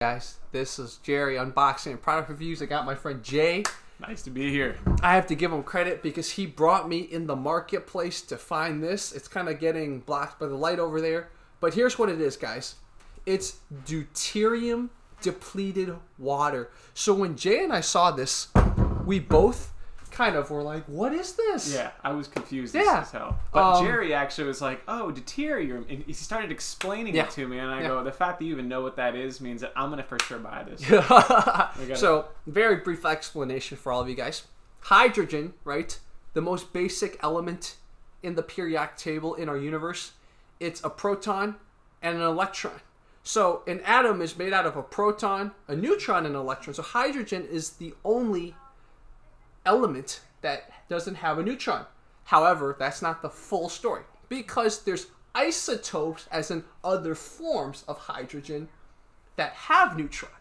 guys. This is Jerry unboxing and product reviews. I got my friend Jay. Nice to be here. I have to give him credit because he brought me in the marketplace to find this. It's kind of getting blocked by the light over there. But here's what it is, guys. It's deuterium depleted water. So when Jay and I saw this, we both kind of were like, "What is this?" Yeah, I was confused Yeah. as hell. But Um, Jerry actually was like, "Oh, deuterium," and he started explaining Yeah. it to me, and I Yeah. go, "The fact that you even know what that is means that I'm gonna for sure buy this." so, very brief explanation for all of you guys. Hydrogen, right? The most basic element in the periodic table in our universe. It's a proton and an electron. So, an atom is made out of a proton, a neutron, and an electron. So, hydrogen is the only element that doesn't have a neutron. However, that's not the full story because there's isotopes, as in other forms of hydrogen, that have neutrons.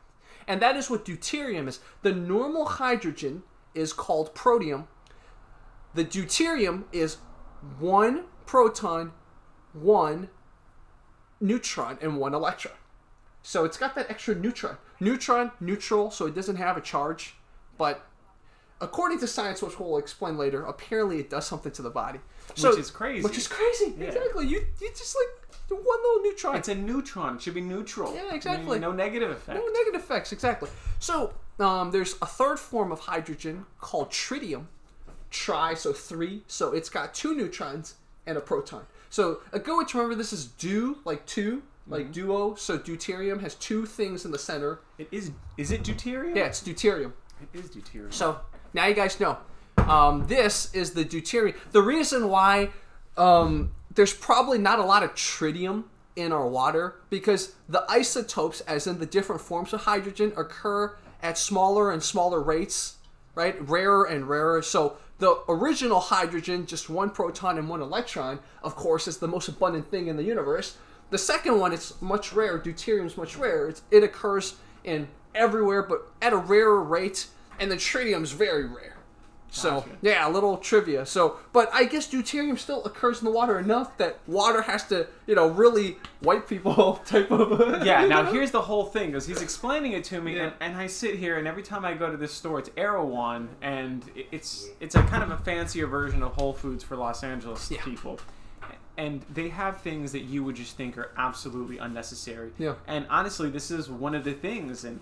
And that is what deuterium is. The normal hydrogen is called protium. The deuterium is one proton, one neutron, and one electron. So it's got that extra neutron. Neutron, neutral, so it doesn't have a charge. But according to science, which we'll explain later, apparently it does something to the body. So, Which is crazy. Which is crazy. Yeah. Exactly. You, you just like one little neutron. It's a neutron. It should be neutral. Yeah, exactly. no negative effect. No negative effects, exactly. So um, there's a third form of hydrogen called tritium. Tri, so three. So it's got two neutrons and a proton. So a good way to remember this is du, like two, like duo. So deuterium has two things in the center. It is. Is it deuterium? Yeah, it's deuterium. It is deuterium. So now you guys know. Um, this is the deuterium. The reason why um, there's probably not a lot of tritium in our water because the isotopes, as in the different forms of hydrogen, occur at smaller and smaller rates, right? Rarer and rarer. So the original hydrogen, just one proton and one electron, of course, is the most abundant thing in the universe. The second one, it's much rarer. Deuterium is much rarer. It's, it occurs in everywhere, but at a rarer rate. And the tritium is very rare. So Gotcha. yeah, a little trivia. So, but I guess deuterium still occurs in the water enough that water has to, you know, really white people type of. yeah, now know? here's the whole thing because he's explaining it to me, Yeah. and, and I sit here, and every time I go to this store, it's Erewhon, and it's it's a kind of a fancier version of Whole Foods for Los Angeles Yeah. people, and they have things that you would just think are absolutely unnecessary. Yeah. And honestly, this is one of the things, and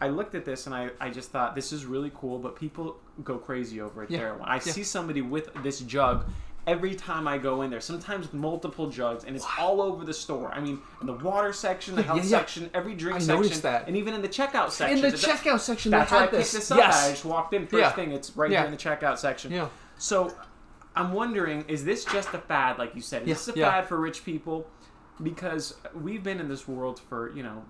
I looked at this and I, I just thought this is really cool, but people go crazy over it Yeah. there. I Yeah. see somebody with this jug every time I go in there, sometimes multiple jugs, and it's all over the store. I mean, in the water section, the Yeah, health yeah. section, every drink I section, that. and even in the checkout section. in the That- checkout section, That's why I picked this. up. I just walked in first Yeah. thing. It's right Yeah. here in the checkout section. Yeah. So I'm wondering, is this just a fad, like you said? Is Yeah, this a yeah. fad for rich people? Because we've been in this world for you know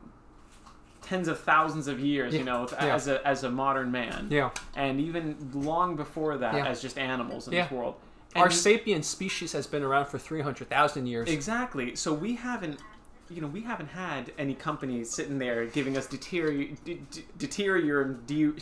tens of thousands of years, Yeah, you know, yeah. as a as a modern man, Yeah. and even long before that, Yeah. as just animals in this world. Our And- sapient species has been around for three hundred thousand years. Exactly. So we haven't, you know, we haven't had any companies sitting there giving us deuterium, de- de- deuterium, de-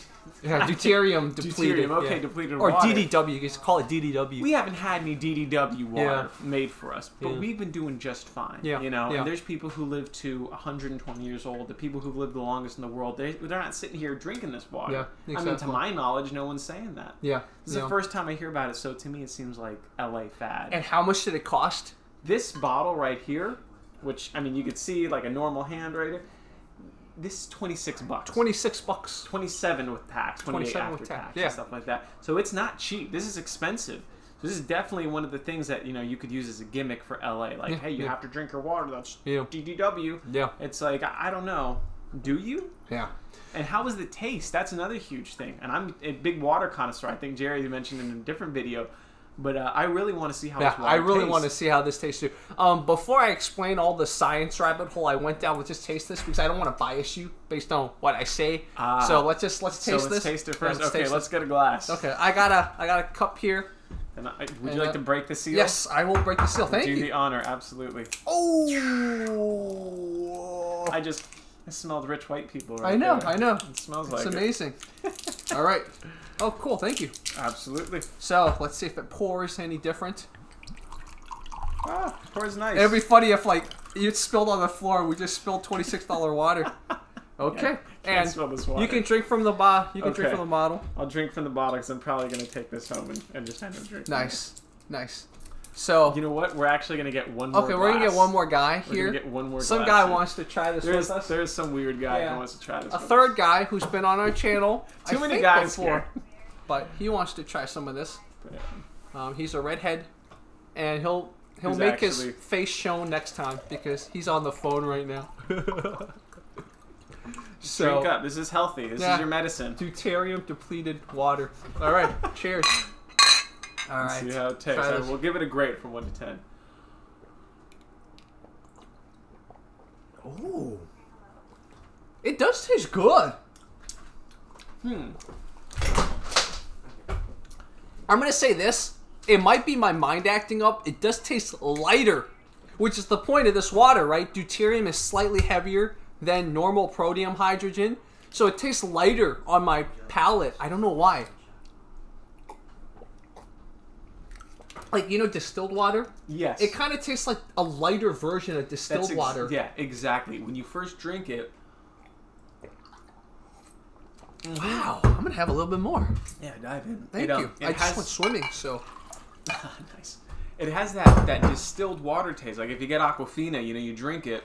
Yeah, deuterium depleted. Deuterium, okay, yeah. depleted Or water. DDW. You call it DDW. We haven't had any DDW water Yeah. made for us, but Yeah. we've been doing just fine. Yeah, You know, and there's people who live to 120 years old. The people who've lived the longest in the world, they, they're not sitting here drinking this water. Yeah, I mean, to my knowledge, no one's saying that. yeah. This is the first time I hear about it, so to me, it seems like LA fad. And how much did it cost? this bottle right here, which I mean, you could see like a normal hand right here. This is 26 bucks. Twenty six bucks. 27 with tax, 28 27 after with tax, tax, yeah. and stuff like that. So it's not cheap. This is expensive. So this is definitely one of the things that you know you could use as a gimmick for LA. Like, Yeah, hey, you yeah. have to drink your water. That's Yeah. DDW. Yeah. It's like I I don't know. Do you? Yeah. And how is the taste? That's another huge thing. And I'm a big water connoisseur. I think Jerry mentioned in a different video. But uh, I really want to see how Yeah, I really tastes. want to see how this tastes too. Um, before I explain all the science rabbit hole I went down with just taste this because I don't want to bias you based on what I say. Ah. so let's just let's So taste let's this. taste it Yeah, first. okay, let's this. get a glass. Okay, I got a I got a cup here. And I, would you like uh, to break the seal? Yes, I will break the seal. Thank you. Do the honor, absolutely. Oh, I just I smelled rich white people. Right I know, there. I know. It smells It's like it. amazing. all right. Oh, cool. Thank you. Absolutely. So let's see if it pours any different. Ah, pours nice. It'd be funny if like you spilled on the floor. and We just spilled twenty six dollar water. Okay, Can't and spill this water. you can drink from the bo- You can drink from the bottle. I'll drink from the bottle because I'm probably gonna take this home and, and just end up drinking. Nice, nice. So You know what? We're actually gonna get one more. okay, we're gonna get one more guy We're here. get one more. Some guy here. wants to try this There's with us. there's some weird guy Yeah. who wants to try this. A third us. guy who's been on our channel. Too I many guys before, here. but he wants to try some of this. Um, he's a redhead, and he'll he'll Who's make his face shown next time because he's on the phone right now. so Drink up. This is healthy. This Yeah. is your medicine. deuterium depleted water. All right, cheers. All see how it tastes. Uh. We'll give it a grade from one to ten. Ooh, it does taste good. Hmm. I'm gonna say this. It might be my mind acting up. It does taste lighter, which is the point of this water, right? Deuterium is slightly heavier than normal protium hydrogen, so it tastes lighter on my palate. I don't know why. Like you know, distilled water. Yes. It kind of tastes like a lighter version of distilled ex- water. Yeah, exactly. When you first drink it, Wow, I'm gonna have a little bit more. yeah, dive in. Thank It, um, you. It I has, just went swimming, so nice. It has that that distilled water taste. Like if you get Aquafina, you know, you drink it,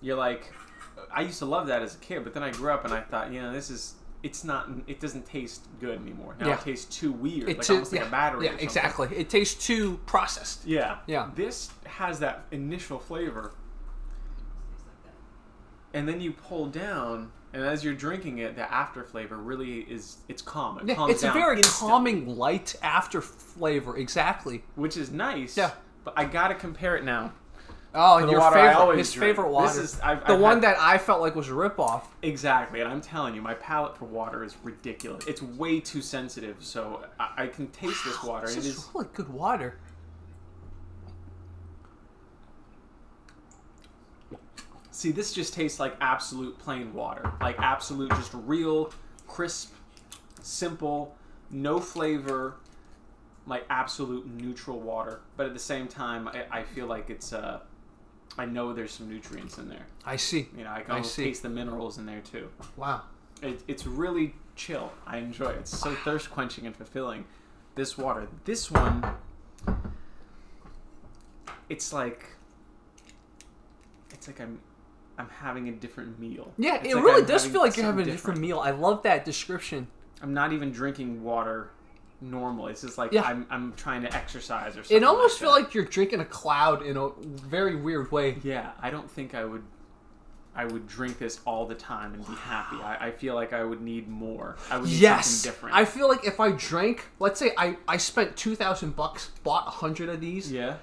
you're like, I used to love that as a kid, but then I grew up and I thought, you know, this is. It's not. It doesn't taste good anymore. Now Yeah. it tastes too weird, it like almost like a battery. Yeah, exactly. It tastes too processed. Yeah. Yeah. This has that initial flavor. And then you pull down, and as you're drinking it, the after flavor really is it's calm. It Yeah, it's a very instantly, calming, light after flavor. Exactly. which is nice. Yeah. But I gotta compare it now. Oh, your favorite, his drink. favorite This water. is- I've- the I've one had- that I felt like was a ripoff. Exactly, and I'm telling you, my palate for water is ridiculous. It's way too sensitive, so I, I can taste this water. This it is is really good water. See, this just tastes like absolute plain water. Like absolute, just real, crisp, simple, no flavor, like absolute neutral water. But at the same time, I, I feel like it's, uh, I know there's some nutrients in there. I see. You know, I can I almost see. taste the minerals in there too. Wow. It, it's really chill. I enjoy it. It's so thirst quenching and fulfilling. This water. This one, it's like, it's like I'm, I'm having a different meal. Yeah, It's it like really I'm does feel like you're having a different meal. I love that description. I'm not even drinking water normal. It's just like Yeah. I'm, I'm trying to exercise or something. It almost like feels that. like you're drinking a cloud in a very weird way. Yeah, I don't think I would. I would drink this all the time and be happy. I, I feel like I would need more. I would need Yes, something different. I feel like if I drank, let's say I I spent two thousand bucks, bought a hundred of these. yeah.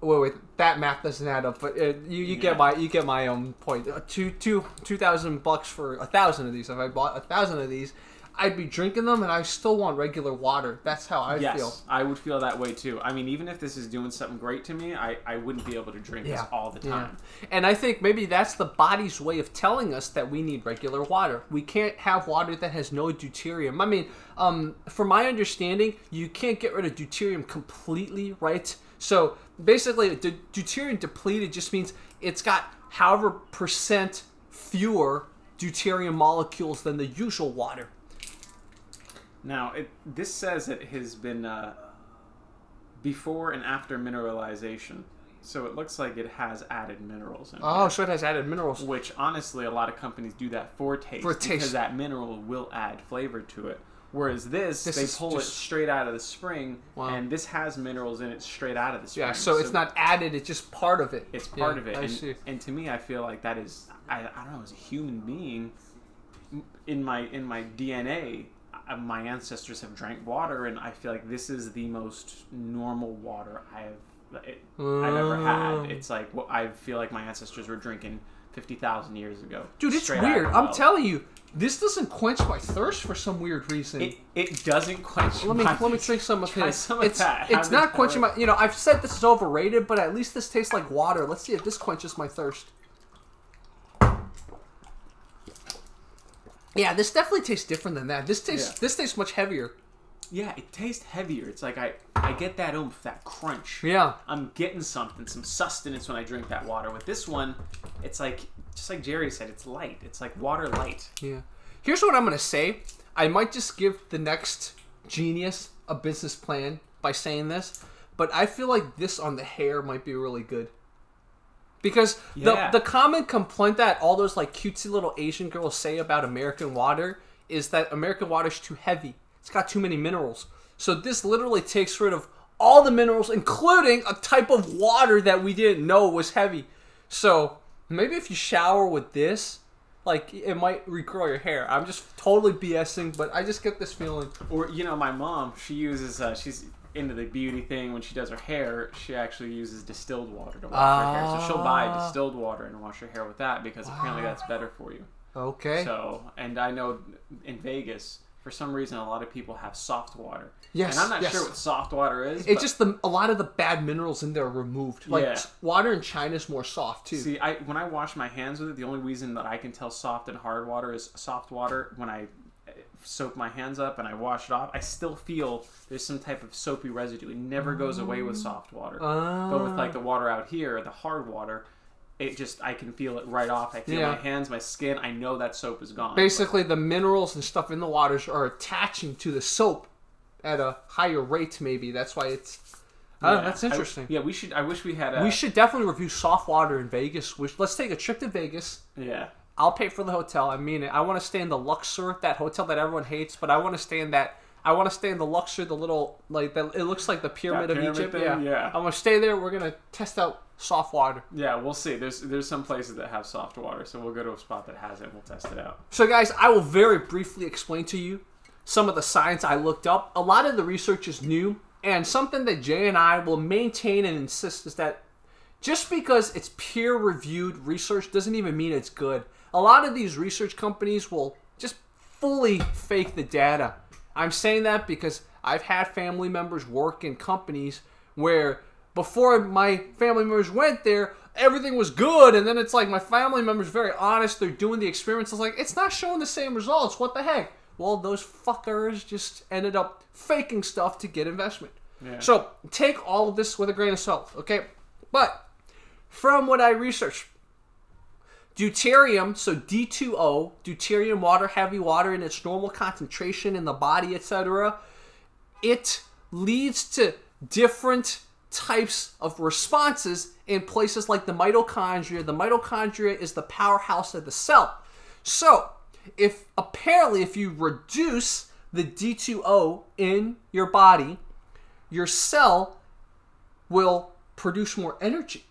Wait, wait, that math doesn't add up. But uh, you you Yeah. get my you get my own point. Uh, two two two thousand bucks for a thousand of these. If I bought a thousand of these, I'd be drinking them, and I still want regular water. That's how I yes, feel. I would feel that way too. I mean, even if this is doing something great to me, I, I wouldn't be able to drink Yeah, this all the Yeah. time. And I think maybe that's the body's way of telling us that we need regular water. We can't have water that has no deuterium. I mean, um, from my understanding, you can't get rid of deuterium completely, right? So basically, the deuterium depleted just means it's got however percent fewer deuterium molecules than the usual water. Now, it, this says it has been uh, before and after mineralization, so it looks like it has added minerals in. Oh, here. so it has added minerals. Which honestly, a lot of companies do that for taste, For because that mineral will add flavor to it. Whereas this, This they pull just- it straight out of the spring, Wow. and this has minerals in it straight out of the spring. Yeah, so it's not added; it's just part of it. It's part Yeah, of it, I and, see. and to me, I feel like that is I, I don't know as a human being in my in my DNA. Uh, My ancestors have drank water, and I feel like this is the most normal water I've it, I've ever Oh. had. It's like what I feel like my ancestors were drinking fifty thousand years ago. Dude, it's straight out of weird. I'm well. telling you, this doesn't quench my thirst for some weird reason. It it doesn't quench. let me my let me drink some of his. some it's that. It's not quenching my. You know, I've said this is overrated, but at least this tastes like water. Let's see if this quenches my thirst. Yeah, this definitely tastes different than that. This tastes Yeah. this tastes much heavier. Yeah, it tastes heavier. It's like I I get that oomph, that crunch. Yeah. I'm getting something, some sustenance when I drink that water. With this one, it's like just like Jerry said, it's light. It's like water light. Yeah. Here's what I'm gonna say. I might just give the next genius a business plan by saying this, but I feel like this on the hair might be really good. Because Yeah. the the common complaint that all those like cutesy little Asian girls say about American water is that American water is too heavy. It's got too many minerals. So this literally takes rid of all the minerals, including a type of water that we didn't know was heavy. So maybe if you shower with this, like it might regrow your hair. I'm just totally BSing, but I just get this feeling. Or you know, my mom, she uses uh, she's into the beauty thing. When she does her hair, she actually uses distilled water to wash her hair. So she'll buy Ah. distilled water and wash her hair with that because apparently that's better for you. Okay. So, and I know in Vegas, for some reason, a lot of people have soft water. Yes, And I'm not yes. sure what soft water is. It's just the a lot of the bad minerals in there are removed. Like Yeah. water in China is more soft too. See, I when I wash my hands with it, the only reason that I can tell soft and hard water is soft water. When I uh, soak my hands up and I wash it off, I still feel there's some type of soapy residue. It never goes away with soft water. but with like the water out here, the hard water, it just I can feel it right off. I feel Yeah. my hands, my skin. I know that soap is gone. Basically, the minerals and stuff in the waters are attaching to the soap at a higher rate. Maybe that's why it's. Yeah. that's I- interesting. yeah, we should. I wish we had a. We should definitely review soft water in Vegas. We, let's take a trip to Vegas. Yeah. I'll pay for the hotel. I mean it. I want to stay in the Luxor, that hotel that everyone hates, but I want to stay in that. I want to stay in the Luxor, the little like that. It looks like the pyramid, pyramid of Egypt. thing? Yeah, Yeah. I'm gonna stay there. We're gonna test out soft water. Yeah, we'll see. There's there's some places that have soft water, so we'll go to a spot that has it. We'll test it out. So, guys, I will very briefly explain to you some of the science I looked up. A lot of the research is new, and something that Jay and I will maintain and insist is that just because it's peer reviewed research doesn't even mean it's good. A lot of these research companies will just fully fake the data. I'm saying that because I've had family members work in companies where before my family members went there, everything was good, and then it's like my family members very honest, they're doing the experiments. It's like it's not showing the same results. What the heck? Well, those fuckers just ended up faking stuff to get investment. Yeah. So take all of this with a grain of salt, okay? But from what I researched, deuterium, so D2O, deuterium water, heavy water in its normal concentration in the body, etc., it leads to different types of responses in places like the mitochondria. The mitochondria is the powerhouse of the cell. So, if apparently if you reduce the D2O in your body, your cell will produce more energy.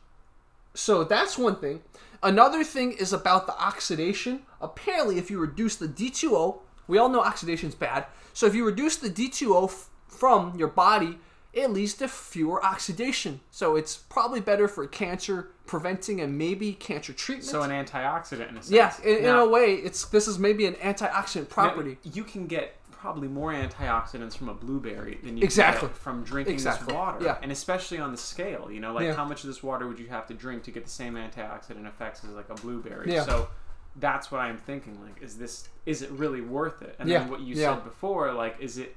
So that's one thing. Another thing is about the oxidation. Apparently, if you reduce the D2O, we all know oxidation is bad. So if you reduce the D2O f- from your body, it leads to fewer oxidation. So it's probably better for cancer preventing and maybe cancer treatment. So an antioxidant in a sense. yeah, in, in a way, it's this is maybe an antioxidant property. Now, you can get probably more antioxidants from a blueberry than you Exactly. get from drinking Exactly. this water. Yeah. And especially on the scale, you know, like Yeah. how much of this water would you have to drink to get the same antioxidant effects as like a blueberry? Yeah. So that's what I'm thinking. Like, is this is it really worth it? And Yeah. then what you Yeah. said before, like, is it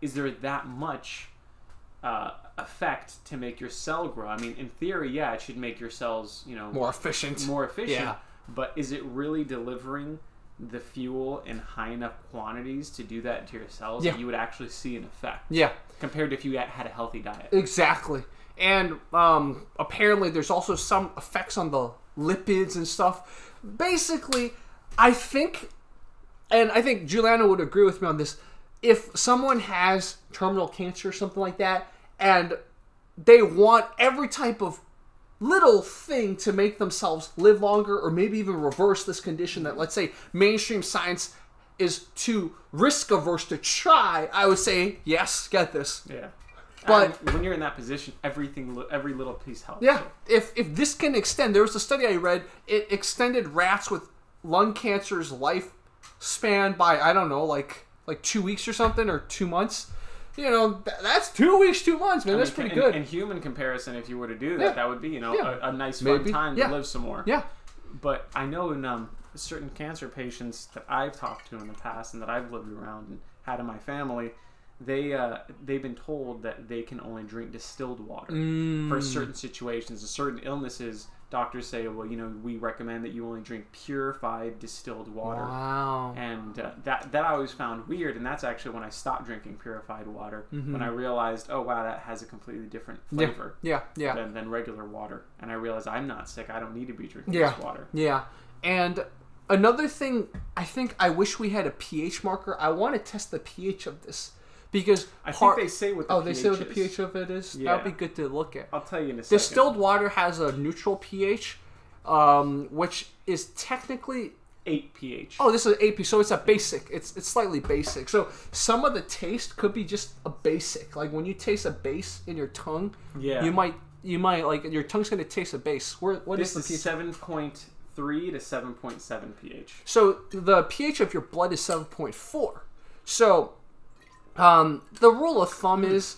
is there that much uh, effect to make your cell grow? I mean, in theory, yeah, it should make your cells, you know, More efficient. more efficient. Yeah. But is it really delivering the fuel in high enough quantities to do that to your cells Yeah. that you would actually see an effect Yeah. compared to if you had had a healthy diet? Exactly. And um, apparently, there's also some effects on the lipids and stuff. Basically, I think, and I think Juliana would agree with me on this. If someone has terminal cancer or something like that, and they want every type of little thing to make themselves live longer or maybe even reverse this condition that let's say mainstream science is too risk averse to try i would say yes get this Yeah. But- And when you're in that position, everything, every little piece helps. Yeah, if if this can extend, there was a study I read. It extended rats with lung cancer's lifespan by I don't know, like like two weeks or something, or two months. You know, th- that's two weeks, two months, man. I That's mean, pretty in, good. In human comparison, if you were to do that, Yeah. that would be, you know, Yeah. a, a nice fun time Yeah. to live some more. yeah, But I know in um, certain cancer patients that I've talked to in the past and that I've lived around and had in my family, they uh, they've been told that they can only drink distilled water Mm. for certain situations and certain illnesses doctors say, well, you know, we recommend that you only drink purified distilled water. Wow. And uh, that that I always found weird, and that's actually when I stopped drinking purified water. When I realized, oh wow, that has a completely different Mm-hmm. Yeah. flavor Yeah. Yeah. than, than regular water. And I realized I'm not sick. I don't need to be drinking Yeah. this water. Yeah. And another thing, I think I wish we had a pH marker. I want to test the pH of this because I part- think they say what the oh, they say what the pH of it is. Yeah. That'd be good to look at. I'll tell you in a second. Distilled water has a neutral pH, um, which is technically eight pH. oh, this is AP, so it's a basic. It's it's slightly basic. So some of the taste could be just a basic. Like when you taste a base in your tongue, yeah. you might you might like your tongue's gonna taste a base. Where what is this the is pH? seven point three to seven point seven pH. So the pH of your blood is 7.4. So um, the rule of thumb is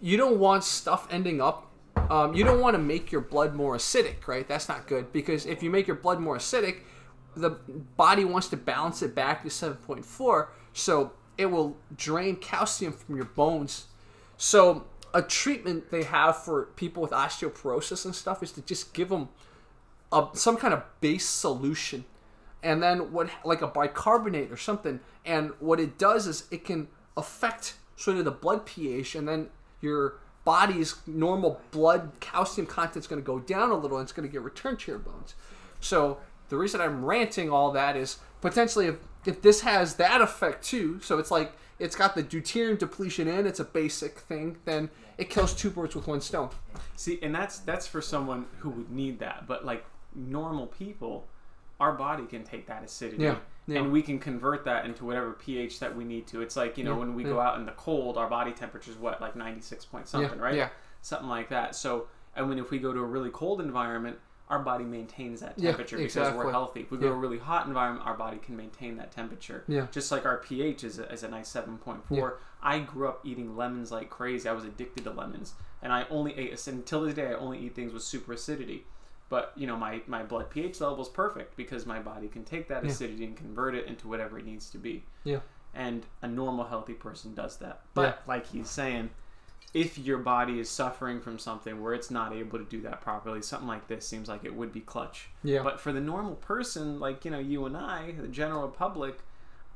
you don't want stuff ending up. Um, you don't want to make your blood more acidic, right? That's not good because if you make your blood more acidic, the body wants to balance it back to 7.4, so it will drain calcium from your bones. So a treatment they have for people with osteoporosis and stuff is to just give them a, some kind of base solution and then what like a bicarbonate or something and what it does is it can affect sort of the blood ph and then your body's normal blood calcium content's going to go down a little and it's going to get returned to your bones so the reason i'm ranting all that is potentially if, if this has that effect too so it's like it's got the deuterium depletion in it's a basic thing then it kills two birds with one stone See, and that's that's for someone who would need that. But like normal people, our body can take that acidity. Yeah, yeah. And we can convert that into whatever pH that we need to. It's like, you know, Yeah, when we yeah. go out in the cold, our body temperature is what, like 96 point something, right? yeah. Something like that. So, and when if we go to a really cold environment, our body maintains that Yeah, temperature because we're healthy. If we go to a really hot environment, our body can maintain that temperature. Yeah. Just like our pH is a, is a nice 7.4. Yeah. I grew up eating lemons like crazy. I was addicted to lemons. And I only ate, until this day, I only eat things with super acidity. But, you know, my, my blood pH level is perfect because my body can take that Yeah. acidity and convert it into whatever it needs to be. yeah And a normal, healthy person does that. But, like he's saying, if your body is suffering from something where it's not able to do that properly, something like this seems like it would be clutch. yeah But for the normal person, like you know, you and I, the general public,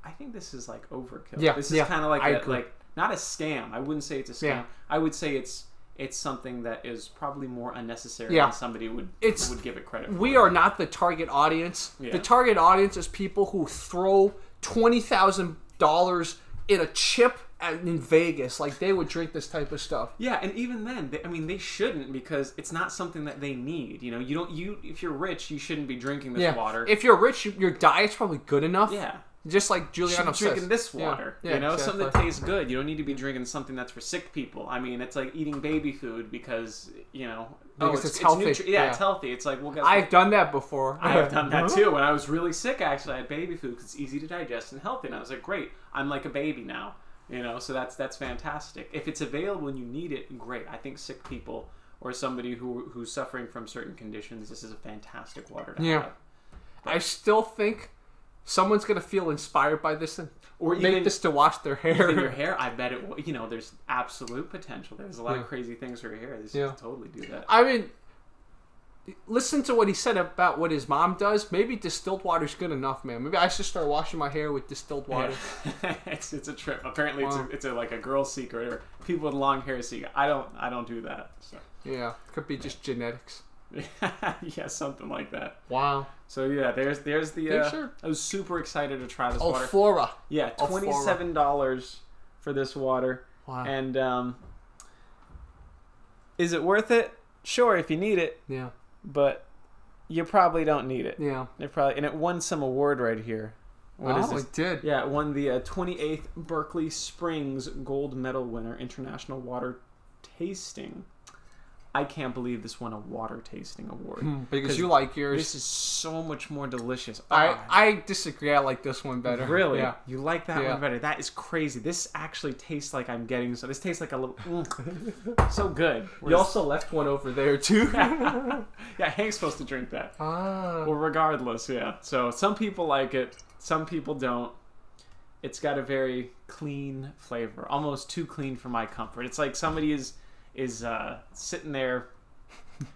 I think this is like overkill. Yeah, this is yeah, kind of like I a, like not a scam. I wouldn't say it's a scam. Yeah. I would say it's it's something that is probably more unnecessary Yeah. than somebody would It's- would give it credit. we are not the target audience. Yeah. The target audience is people who throw twenty thousand dollars in a chip at, in Vegas. Like they would drink this type of stuff. Yeah, and even then, they, I mean, they shouldn't because it's not something that they need. You know, you don't. You if you're rich, you shouldn't be drinking this Yeah. water. If you're rich, your diet's probably good enough. yeah. Just like You should Giuliano drinking this water. Yeah, you know, something that tastes good. You don't need to be drinking something that's for sick people. I mean, it's like eating baby food because you know, oh, oh Because it's healthy. nutri- yeah, Yeah. it's healthy. It's like well, guess I've what? done that before. I have done that too. When I was really sick, actually, I had baby food because it's easy to digest and healthy. And I was like, great, I'm like a baby now. You know, so that's that's fantastic. If it's available when you need it, great. I think sick people or somebody who who's suffering from certain conditions, this is a fantastic water to Yeah. have. I still think someone's gonna feel inspired by this and Or make even this to wash their hair. in your hair, I bet it. will- You know, there's absolute potential. There's a lot Yeah. of crazy things for your hair. This Yeah. totally do that. I mean, listen to what he said about what his mom does. Maybe distilled water's good enough, man. Maybe I should start washing my hair with distilled water. Yeah. it's it's a trip. Apparently, Wow. it's a, it's a like a girl secret or people with long hair secret. I don't I don't do that. So. Yeah, could be just genetics. yeah, something like that. Wow. So yeah, there's there's the. Uh, sure. I was super excited to try this Oh, water. flora. Yeah, Oh, twenty seven dollars for this water, Wow. and um, is it worth it? Sure, if you need it, yeah, but you probably don't need it. yeah. It probably and it won some award right here. What is oh, this? it did. Yeah, it won the uh, 28th Berkeley Springs Gold Medal winner, International Water Tasting. I can't believe this won a water tasting award. Hmm, because 'Cause you like yours. This is so much more delicious. I, Ah, I disagree. I like this one better. really? Yeah. You like that Yeah. one better? That is crazy. This actually tastes like I'm getting so. This tastes like a little mm, so good. You also left one over there too. yeah, Hank's supposed to drink that. ah. Well, regardless, yeah. So some people like it, some people don't. It's got a very clean flavor, almost too clean for my comfort. It's like somebody is is uh, sitting there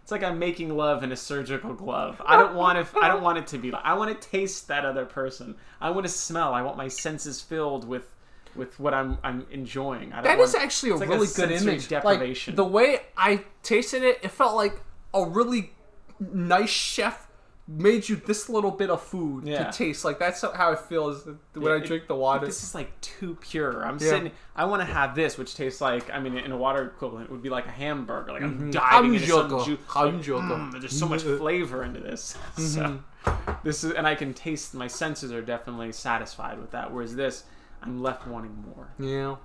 It's like I'm making love in a surgical glove. I don't want to. I don't want it to be. like I want to taste that other person. I want to smell. I want my senses filled with with what I'm I'm enjoying. I don't That want, is actually a like really a good image. Deprivation. Like the way I tasted it, it felt like a really nice chef made you this little bit of food Yeah. to taste. Like that's how it feels when I it- drink the water. This is like too pure. I'm Yeah. sitting. I want to have this, which tastes like. I mean, in a water equivalent, it would be like a hamburger. Like I'm diving into some. Hamburger. Mm, there's so much flavor into this. Mm-hmm. this is, and I can taste. My senses are definitely satisfied with that. Whereas this, I'm left wanting more. yeah,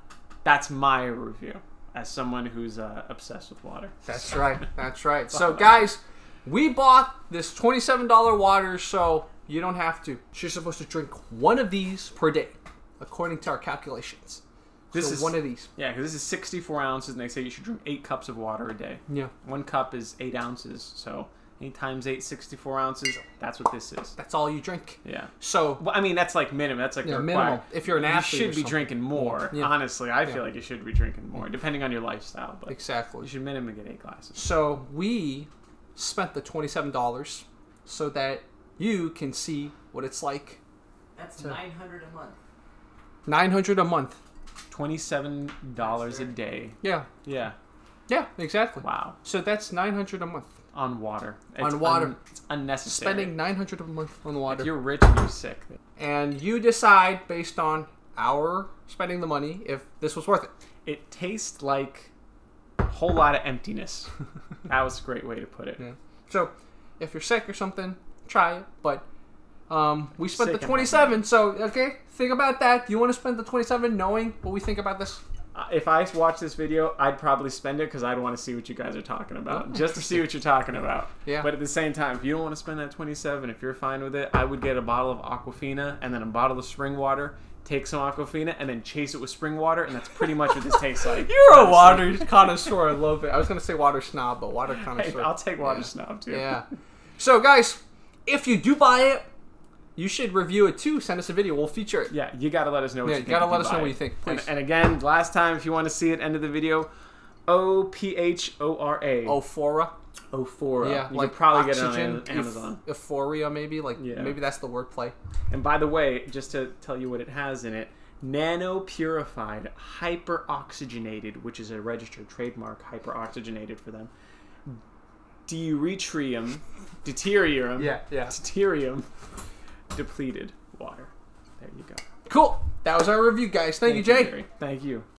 That's my review as someone who's uh, obsessed with water. that's right. That's right. So guys, we bought this twenty-seven dollar water, so you don't have to. You're supposed to drink one of these per day, according to our calculations. This So is one of these. Yeah, because this is 64 ounces, and they say you should drink eight cups of water a day. Yeah, One cup is eight ounces, so eight times eight, 64 ounces. That's what this is. that's all you drink. Yeah. So Well, I mean, that's like minimum. That's like Yeah, minimum. If you're an you athlete or should be drinking more. Yeah. Honestly, I Yeah. feel like you should be drinking more, depending on your lifestyle. But exactly. you should minimum get eight glasses. So we spent the twenty-seven dollars so that you can see what it's like. That's So- nine hundred a month. Nine hundred a month. Twenty-seven dollars a day. Yeah, Yeah. yeah, exactly. Wow. So that's nine hundred a month. On water. On water. un- it's unnecessary. Spending nine hundred a month on water, If you're rich and you're sick, and you decide based on our spending the money if this was worth it. it tastes like a whole lot of emptiness. that was a great way to put it. Yeah. So if you're sick or something, try it. But um, we spent Sick the twenty-seven. So okay, think about that. Do you want to spend the twenty-seven knowing what we think about this? Uh, If I watch this video, I'd probably spend it because I'd want to see what you guys are talking about, Oh, just to see what you're talking about. Yeah. But at the same time, if you don't want to spend that 27, if you're fine with it, I would get a bottle of Aquafina and then a bottle of spring water. Take some Aquafina and then chase it with spring water, and that's pretty much what this tastes like. You're a water connoisseur. I love it. I was gonna say water snob, but water Hey, connoisseur. I'll take water Yeah. snob too. Yeah. So guys, if you do buy it, you should review it too. Send us a video. We'll feature it. Yeah, you gotta let us know what Yeah, you you gotta let us know what you think, And, and again, last time, if you want to see it, end of the video, O P H O R A. Ophora. Ophora. Yeah, you like could probably get it on Amazon. euph- euphoria, maybe. Like Yeah. maybe that's the wordplay. And by the way, just to tell you what it has in it, nano purified, hyper oxygenated, which is a registered trademark, hyper oxygenated for them. Deuterium, deuterium, Yeah, yeah. deuterium depleted water. There you go. Cool. That was our review, guys. Thank, you, Jay. Gary. Thank you.